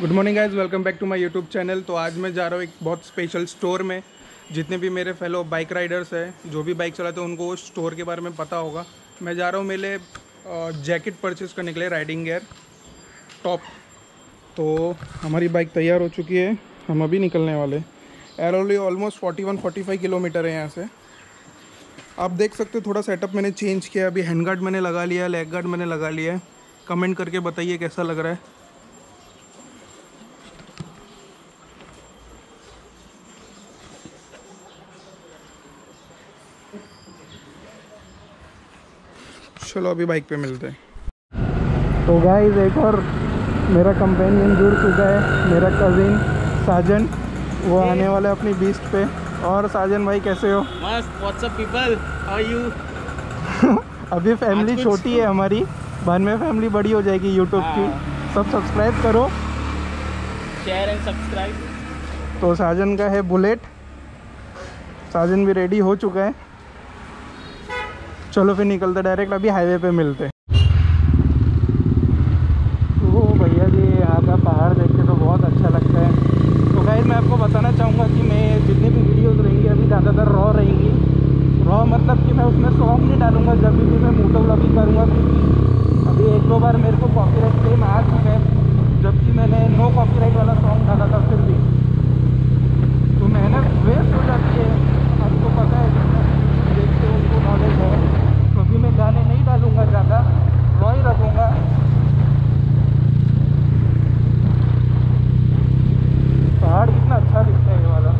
Good morning guys welcome back to my YouTube channel तो आज मैं जा रहा हूँ एक बहुत स्पेशल स्टोर में। जितने भी मेरे फेलो बाइक राइडर्स हैं, जो भी बाइक चलाते हैं, उनको उस स्टोर के बारे में पता होगा। मैं जा रहा हूँ मेरे जैकेट परचेज करने के लिए राइडिंग गेयर टॉप तो हमारी बाइक तैयार हो चुकी है। हम अभी निकलने वाले Airoli almost forty one forty five kilometre है यहाँ से। आप देख सकते हो, थोड़ा सेटअप मैंने चेंज किया अभी हैंड गार्ड मैंने लगा लिया लेग गार्ड मैंने लगा लिया है। कमेंट करके बताइए कैसा लग रहा है। चलो अभी बाइक पे मिलते हैं। तो गाइस एक और मेरा कंपेनियन जुड़ चुका है मेरा कज़िन साजन। वो आने वाला है अपनी बीस्ट पे। और साजन भाई कैसे हो? मस्त what's up people how you अभी फैमिली छोटी है हमारी। बाद में फैमिली बड़ी हो जाएगी यूट्यूब की। हाँ। सब सब्सक्राइब करो। शेयर एंड सब्सक्राइब तो साजन का है बुलेट साजन भी रेडी हो चुका है। चलो फिर निकलते डायरेक्ट अभी हाईवे पे मिलते तो भैया जी यहाँ का पहाड़ देख के तो बहुत अच्छा लगता है तो गाइस मैं आपको बताना चाहूँगा कि मैं जितनी भी वीडियोस रहेंगी अभी ज़्यादातर रॉ रहेंगी रॉ मतलब कि मैं उसमें सॉन्ग नहीं डालूँगा जब भी मैं मोटो व्लॉगिंग करूँगा क्योंकि अभी एक दो बार मेरे को कॉपीराइट क्लेम आ चुका है जबकि मैंने नो कॉपीराइट वाला सॉन्ग डाला था फिर भी तो मेहनत वेस्ट हो जाती है आपको पता है जितना देखते हो उनको नॉलेज है तो अभी मैं गाने नहीं डालूँगा ज़्यादा रॉ ही रखूँगा पहाड़ कितना अच्छा दिखता है ये वाला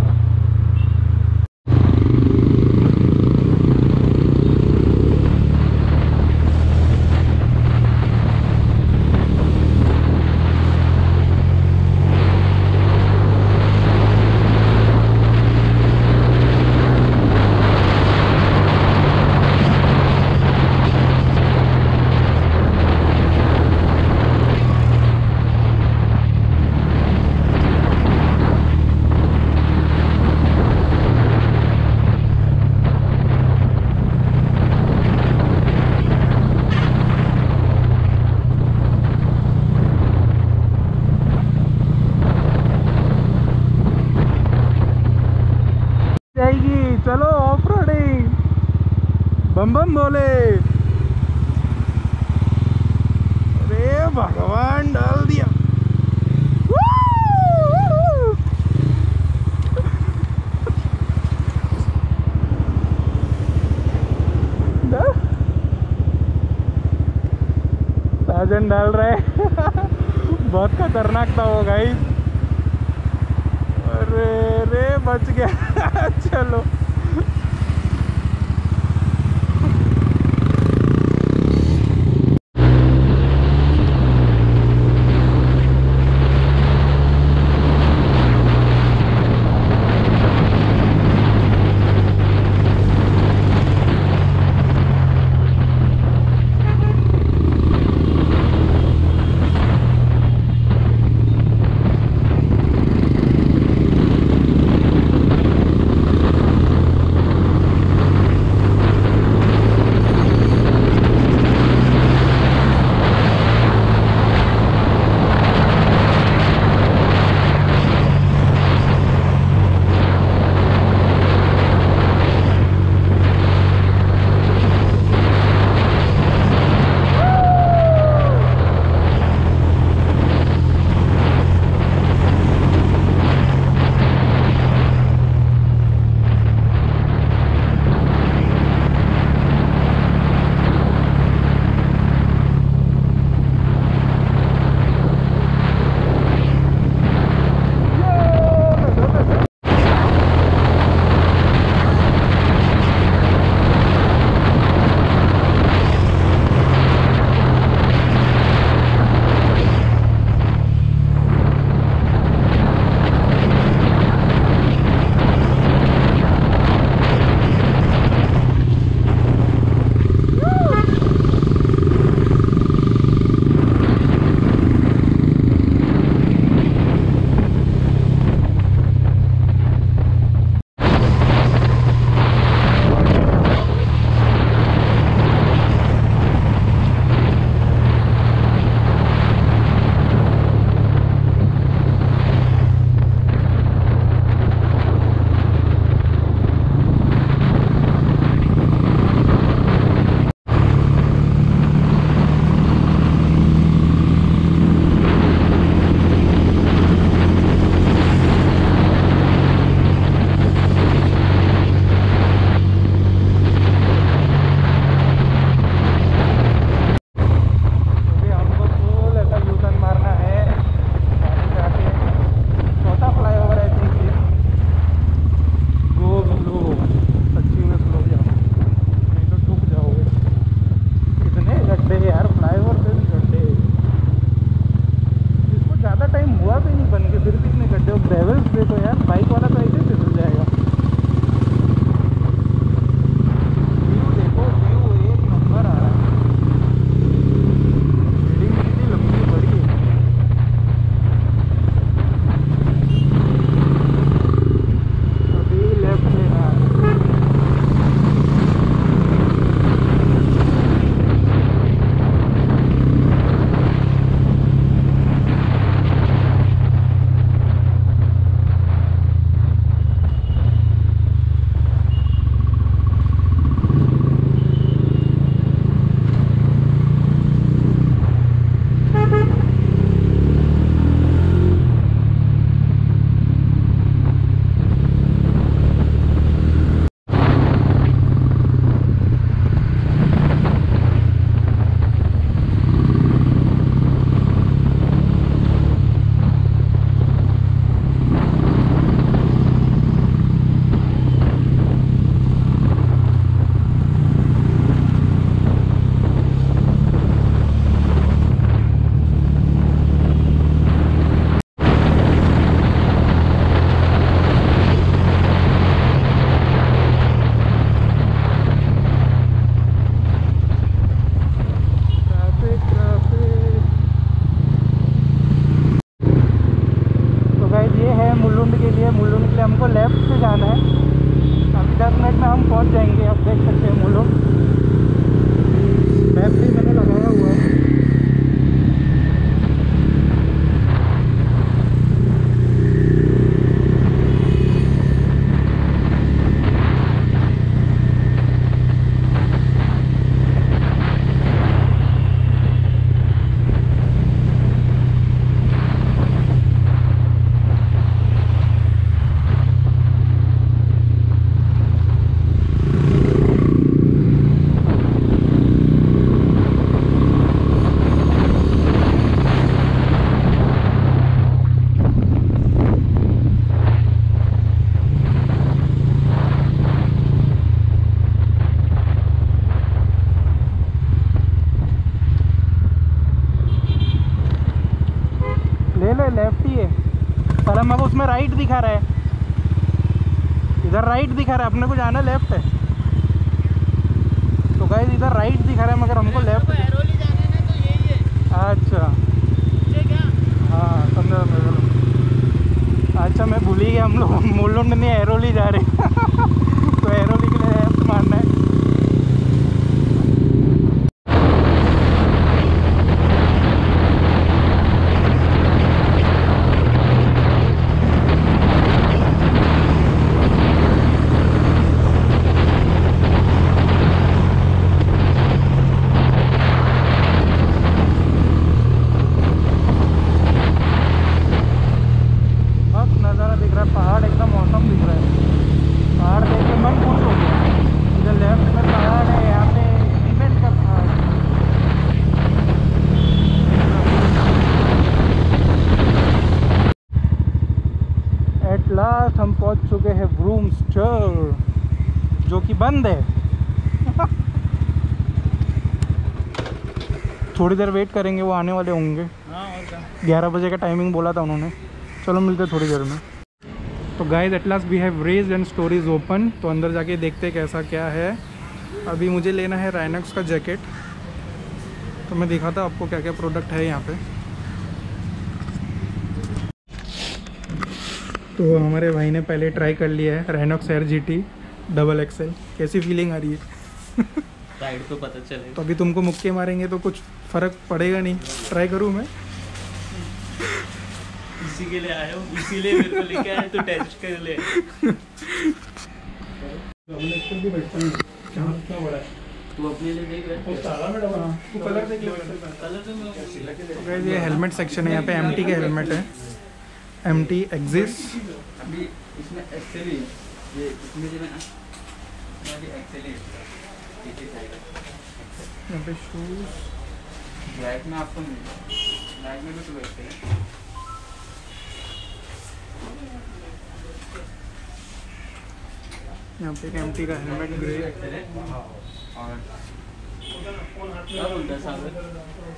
जाएगी चलो ऑफ़ रोडिंग बम बम बोले। अरे भगवान, डाल दिया! साजन डाल रहे बहुत खतरनाक था वो गाइस अरे, रे, बच गया। चलो। टाइम हुआ भी नहीं बन के, फिर भी इतने गड्ढे ग्रेवल्स देखो यार बाइक वाला तो ऐसे इधर राइट दिखा रहा है अपने को जाना लेफ़्ट है। तो गाइज़ इधर राइट दिखा रहा है मगर हमको लेफ़्ट तो अच्छा। हाँ समझा मैं। अच्छा मैं भूल ही गया हम लोग मुलुंड नहीं एरोली जा रहे। तो एरोली के लिए लेफ़्ट मारना है मस्त नज़ारा दिख रहा है पहाड़ एकदम मौसम दिख रहा है पहाड़ देख के मन खुश हो गया इधर लेफ़्ट में पहाड़ है यहाँ पे सीमेंट का पहाड़ एट लास्ट हम पहुँच चुके हैं ब्रूम स्टोर जो कि बंद है। थोड़ी देर वेट करेंगे वो आने वाले होंगे। हाँ ग्यारह बजे का टाइमिंग बोला था उन्होंने। चलो मिलते थोड़ी देर में। तो guys at last we have rage and stories open तो अंदर जाके देखते हैं कैसा क्या है। अभी मुझे लेना है राइनक्स का जैकेट तो मैं दिखाता आपको क्या क्या प्रोडक्ट है यहाँ पे। तो हमारे भाई ने पहले ट्राई कर लिया है Rynox air G T double XL कैसी फीलिंग आ रही है? साइड पे पता चलेगा तो अभी तुमको मुक्के मारेंगे तो कुछ फ़र्क पड़ेगा नहीं। ट्राई करूँ मैं? इसी के लिए आया हूँ इसीलिए मेरे को लेके आया तो टेस्ट कर ले। तू अपने लिए देख रहा है। कलर देख कलर तो ये हेलमेट सेक्शन है यहाँ पे एमटी के हेलमेट है। एम टी एग्जिस अभी इसमें एक्सेल ही है। ये इसमें जो है ना यहाँ पे शूज़ ब्लैक में आपको मिलेगा ब्लैक में भी है। यहाँ पे एक का हेलमेट ग्रे और क्या बोलता है सागर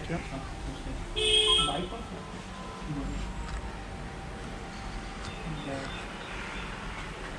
क्या?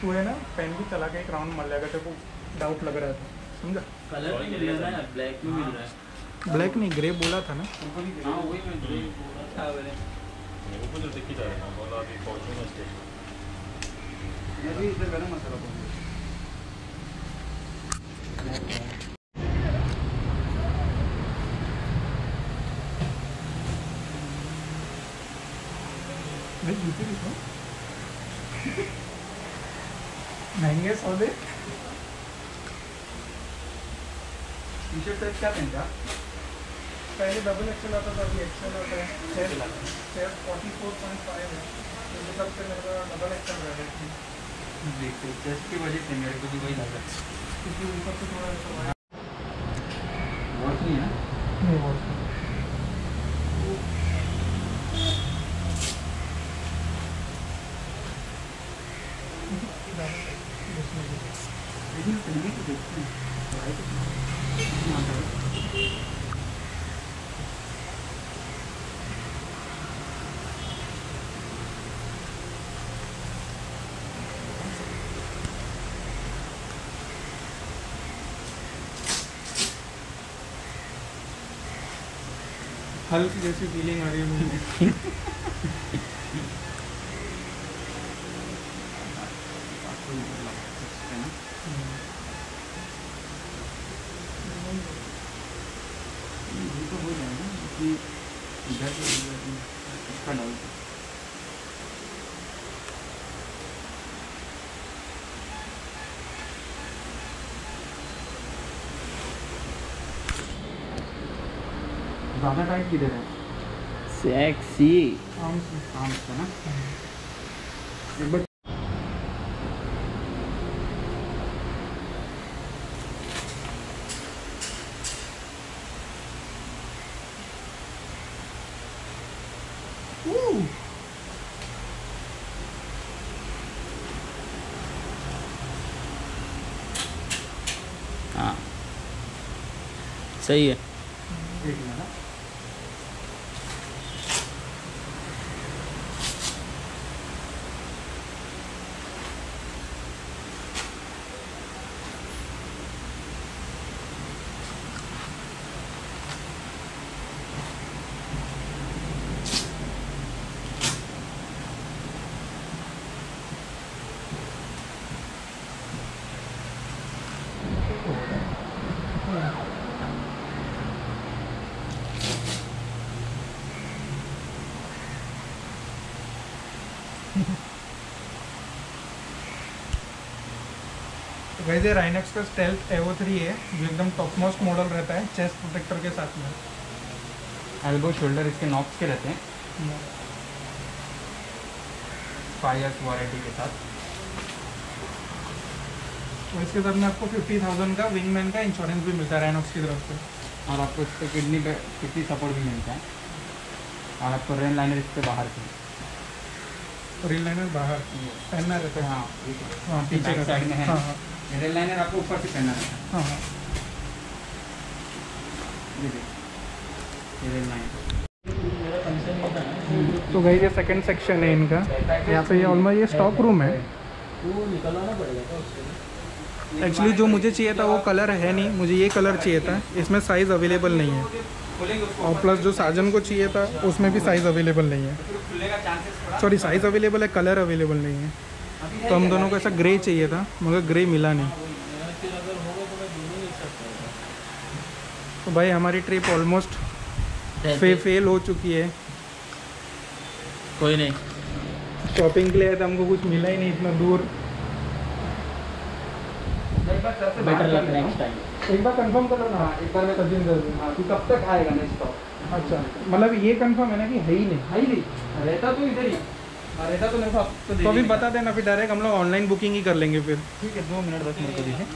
तू है ना पेन भी चला के एक राउंड मार लेगा तेरे को डाउट लग रहा था समझा? कलर भी मिल रहा है ब्लैक में मिल रहा है। ब्लैक नहीं ग्रे बोला था ना। हाँ वही मैं ग्रे बोल था। मैंने मेरे को तो दिख ही जा रहा था बोला अभी पहुँचूँगा स्टेशन मैं भी इधर गरम मसाला बोल भाई जूते दिखाओ महँगे सौदे। टी शर्ट साइज़ क्या पहनता पहले डबल एक्सएल आता था अभी एक्सएल आता है। Chest forty four point five है। तो इस हिसाब से मेरा डबल एक्सएल रह गया। देखते चेस्ट की वजह से मेरे को भी वही लगा। क्योंकि ऊपर से थोड़ा है। नहीं है नहीं बहुत लेकिन पहले तो देखते हैं पढ़ाई तो कितना आता है हल्क जैसी फीलिंग आ रही है मुझे आपको मतलब है ना ये तो हो जाएगा कि इधर से इधर इसका डाल दो। ज़्यादा टाइट किधर है सेक्सी आम से ना बार हाँ। सही है देख लेना तो वैसे राइनेक्स का स्टेल्थ एवो थ्री है जो एकदम टॉप मोस्ट मॉडल रहता है चेस्ट प्रोटेक्टर के साथ में। एल्बो शोल्डर इसके नॉक्स के रहते हैं। फाइव ईयर्स वारंटी के साथ। तो इसके साथ में आपको फिफ्टी थाउज़ेंड का विंगमैन का इंश्योरेंस भी मिलता है राइनॉक्स की तरफ़ से। और आपको इस पर किडनी पे किडनी सपोर्ट भी मिलता है। और आपको रेन लाइनर इस पे बाहर की रील लाइनर बाहर। पहनना रहता है हाँ हाँ पीछे का साइड में है। हाँ हाँ। रेन लाइनर आपको ऊपर से रहता है। हाँ हाँ। ये देखिए ये रेन तो भाई ये सेकंड सेक्शन है इनका। यहाँ पे ये ऑलमोस्ट ये स्टॉक रूम है। एक्चुअली जो मुझे चाहिए था वो कलर है नहीं मुझे ये कलर चाहिए था। इसमें साइज़ अवेलेबल नहीं है। और प्लस जो साजन को चाहिए था उसमें भी साइज़ अवेलेबल नहीं है। सॉरी साइज़ अवेलेबल है कलर अवेलेबल नहीं है। तो हम दोनों को ऐसा ग्रे चाहिए था मगर ग्रे मिला नहीं। तो तो भाई हमारी ट्रिप ऑलमोस्ट फे फेल हो चुकी है। कोई नहीं। शॉपिंग के लिए थे हमको कुछ मिला ही नहीं इतना दूर। बेटर लक नेक्स्ट टाइम एक बार कंफर्म करो ना एक बार मैं सचिन सर हाँ तू कब तक आएगा नेक्स्ट स्टॉप अच्छा मतलब ये कंफर्म है ना कि है ही नहीं। है ही नहीं। रहता तो इधर हाँ, रहता तो मेरे को तो तो अभी बता देना फिर डायरेक्ट हम लोग ऑनलाइन बुकिंग ही कर लेंगे फिर। ठीक है दो मिनट दस मिनट को दीजिए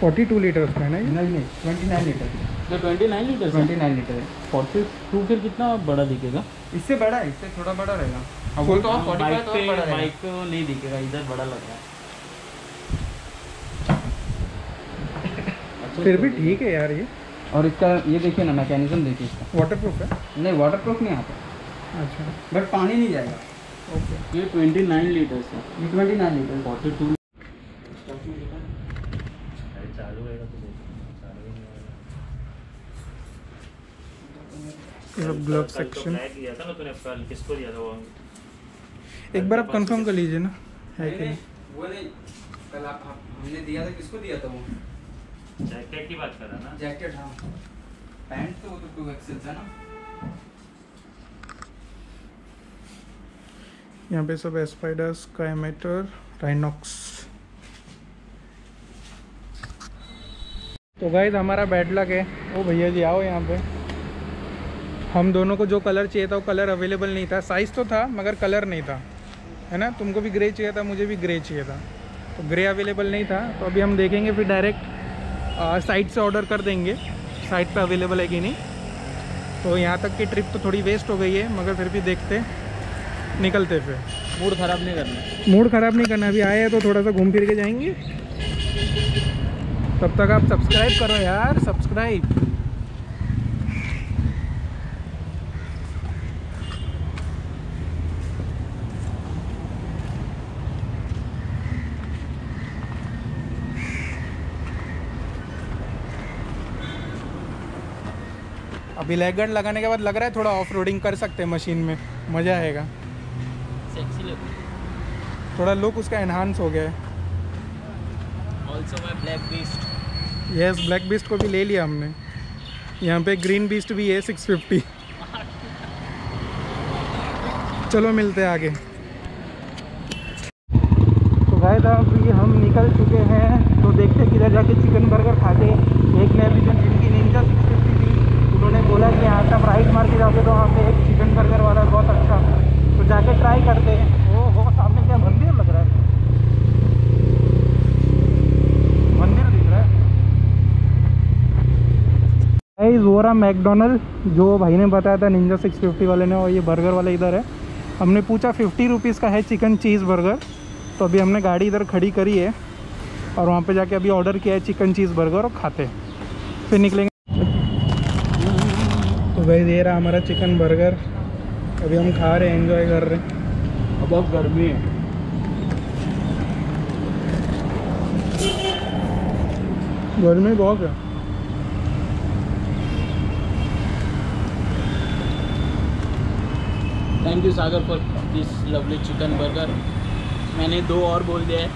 फोर्टी टू लीटर्स का है ना नहीं नहीं ट्वेंटी नाइन लीटर तो twenty nine litre twenty nine litre है। फोर्टी टू फिर कितना बड़ा दिखेगा? इससे बड़ा है इससे थोड़ा बड़ा रहेगा। अब वो तो और बाइक तो पे बाइक पे वो नहीं दिखेगा इधर बड़ा लग रहा है। अच्छा फिर भी ठीक है यार ये। और इसका ये देखिए ना मैकेनिज्म देखिए इसका। वाटर प्रूफ है? नहीं वाटर प्रूफ नहीं आता। अच्छा। बट पानी नहीं जाएगा। ओके ये ट्वेंटी नाइन लीटर्स है ये twenty nine litre forty two अरे चालू रहेगा देखो। चालू नहीं ग्लव तो सेक्शन दिया था ना तूने कल किसको दिया था वो? एक बार आप कंफर्म कर लीजिए ना है कि नहीं वो नहीं। कल आप हमने दिया था किसको दिया था वो? जैकेट की बात कर रहा ना? जैकेट हाँ। पैंट तो वो तो टू एक्सेल था ना। यहाँ पे सब एस्पाइडर स्काईमेटर राइनॉक्स तो गाइज़ हमारा बैड लक है। ओ भैया जी आओ यहाँ पे। हम दोनों को जो कलर चाहिए था वो कलर अवेलेबल नहीं था। साइज़ तो था मगर कलर नहीं था। है ना? तुमको भी ग्रे चाहिए था मुझे भी ग्रे चाहिए था। तो ग्रे अवेलेबल नहीं था तो अभी हम देखेंगे फिर डायरेक्ट साइट से ऑर्डर कर देंगे। साइट पे अवेलेबल है कि नहीं? तो यहाँ तक की ट्रिप तो थोड़ी वेस्ट हो गई है मगर फिर भी देखते निकलते फिर। मूड खराब नहीं करना। मूड ख़राब नहीं करना। अभी आए हैं तो थोड़ा सा घूम फिर के जाएँगे। तब तक आप सब्सक्राइब करो यार सब्सक्राइब अभी लेग गार्ड लगाने के बाद लग रहा है थोड़ा ऑफ़ रोडिंग कर सकते हैं मशीन में। मज़ा आएगा। सेक्सी थोड़ा लुक उसका एनहांस हो गया है। Black beast yes black beast को भी ले लिया हमने। यहाँ पे ग्रीन बीस्ट भी है 650 चलो मिलते हैं आगे। तो गाय अभी हम निकल चुके हैं। तो देखते किधर जाके चिकन बर्गर खाते हैं। एक ने अभी जो जिनकी निंजा 650 थी उन्होंने बोला राइट मार के जाओगे तो वहाँ पे एक चिकन बर्गर वाला बहुत अच्छा। तो जाके ट्राई करते हैं। ओ हो सामने क्या मंदिर लग रहा है। मंदिर दिख रहा है। गाइस वो रहा मैकडोनल्ड जो भाई ने बताया था निंजा 650 वाले ने, और ये बर्गर वाला इधर है। हमने पूछा फिफ्टी रुपीज़ का है चिकन चीज़ बर्गर तो अभी हमने गाड़ी इधर खड़ी करी है, और वहाँ पे जाके अभी ऑर्डर किया है चिकन चीज़ बर्गर और खाते हैं। फिर निकलेंगे। भाई ये रहा हमारा चिकन बर्गर। अभी हम खा रहे हैं एंजॉय कर रहे हैं। अब बहुत गर्मी है। गर्मी बहुत है। Thank you Sagar for this lovely chicken burger मैंने दो और बोल दिया है।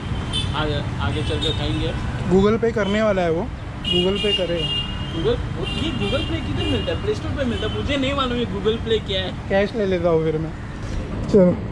आगे आगे चल के खाएँगे। गूगल पे करने वाला है वो। गूगल पे करेगा। गूगल, ये गूगल प्ले किधर मिलता है? प्ले स्टोर पे मिलता है। मुझे नहीं मालूम ये गूगल प्ले क्या है। कैश ले लेता हूँ फिर मैं। चलो।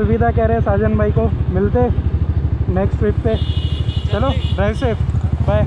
अलविदा कह रहे हैं साजन भाई को। मिलते नेक्स्ट ट्रिप पे। चलो ड्राइव सेफ़ बाय